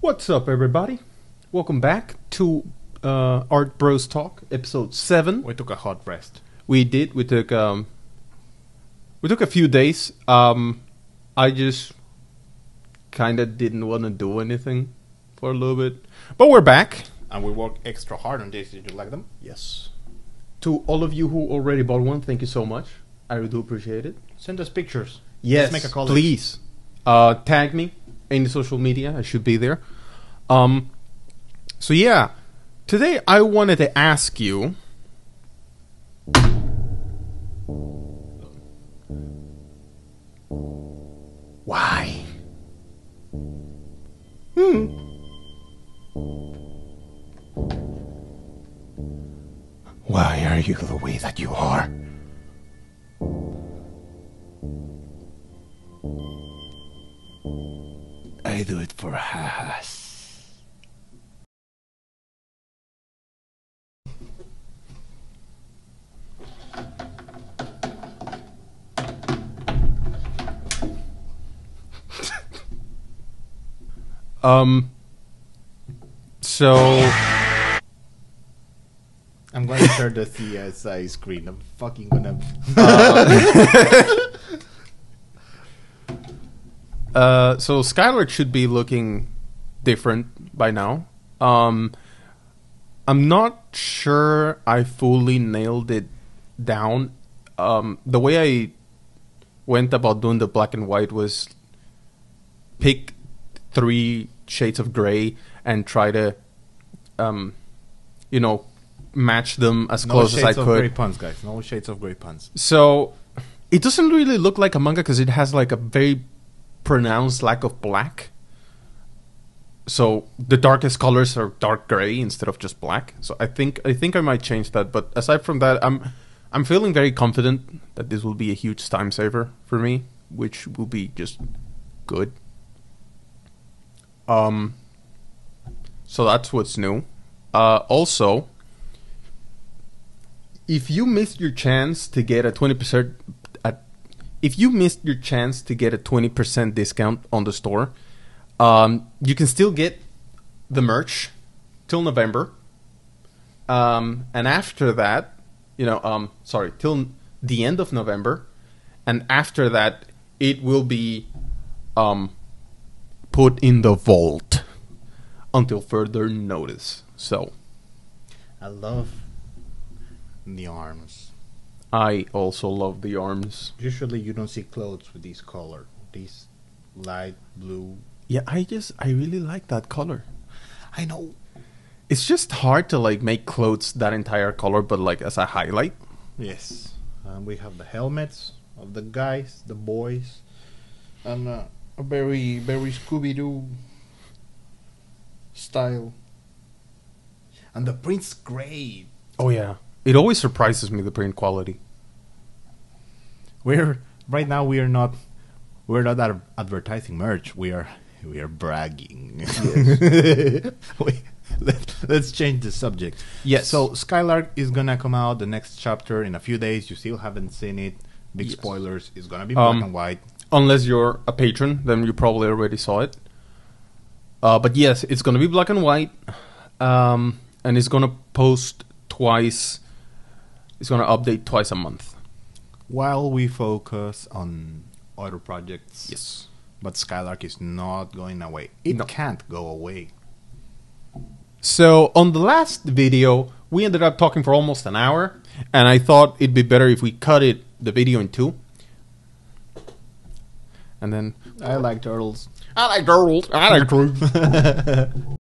What's up, everybody? Welcome back to uh, Art Bros Talk, episode seven. We took a hot rest. We did. We took um, we took a few days. Um, I just kind of didn't want to do anything for a little bit, but we're back. And we worked extra hard on this. Did you like them? Yes. To all of you who already bought one, thank you so much. I really do appreciate it. Send us pictures. Yes, Let's make a call. please. Uh, tag me the social media. I should be there. Um, so yeah, today I wanted to ask you. Why? Hmm. Why are you the way that you are? I do it for us. um. So I'm going to share the CSI screen. I'm fucking gonna. Uh, so Skylark should be looking different by now. Um, I'm not sure I fully nailed it down. Um, the way I went about doing the black and white was pick three shades of gray and try to, um, you know, match them as no close as I could. shades of gray puns, guys. No shades of gray puns. So it doesn't really look like a manga because it has like a very pronounced lack of black. So the darkest colors are dark gray instead of just black. So I think I think I might change that. But aside from that, I'm I'm feeling very confident that this will be a huge time saver for me, which will be just good. Um. So that's what's new. Uh, also, if you missed your chance to get a 20% at, if you missed your chance to get a 20% discount on the store um, you can still get the merch till november um, and after that you know um, sorry till the end of november and after that it will be um, put in the vault until further notice so I love the arms. I also love the arms Usually, you don't see clothes with this color. This light blue. Yeah, I just I really like that color. I know. It's just hard to like make clothes that entire color, but like as a highlight. Yes. And we have the helmets of the guys, the boys, and uh, a very, very Scooby Doo style. And the print's Grey. Oh yeah, it always surprises me the print quality. We're right now. We are not. We're not ad- advertising merch. We are. We are bragging. Wait, let, let's change the subject. Yes. So Skylark is gonna come out the next chapter in a few days. You still haven't seen it. Big Yes. spoilers. It's gonna be black Um, and white. Unless you're a patron, then you probably already saw it. Uh, but yes, it's gonna be black and white, um, and it's gonna post twice. It's gonna update twice a month. While we focus on other projects. Yes. But Skylark is not going away. It No. can't go away. So on the last video, we ended up talking for almost an hour, and I thought it'd be better if we cut it the video in two. And then I like turtles. I like turtles. I like girls.